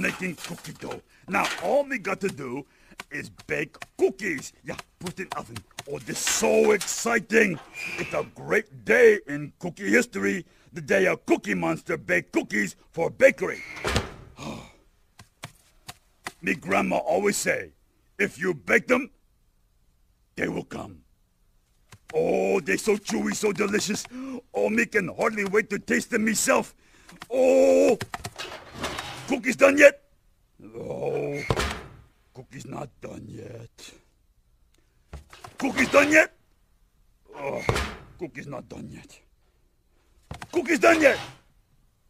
making cookie dough. Now all we got to do is bake cookies. Yeah, put in oven. Oh, this is so exciting. It's a great day in cookie history. The day a cookie monster baked cookies for bakery. Me grandma always say, if you bake them, they will come. Oh, they so chewy, so delicious. Oh, me can hardly wait to taste them myself. Oh, cookies done yet? Oh, cookies not done yet. Cookies done yet? Oh, cookies not done yet. Cookies done yet?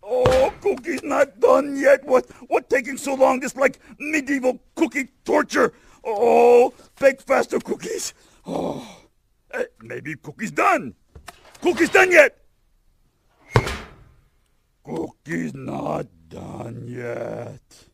Oh, cookies not done yet. What? What taking so long? This like medieval cookie torture. Oh, bake faster, cookies. Oh, eh, maybe cookies done. Cookies done yet? Cookies not done yet.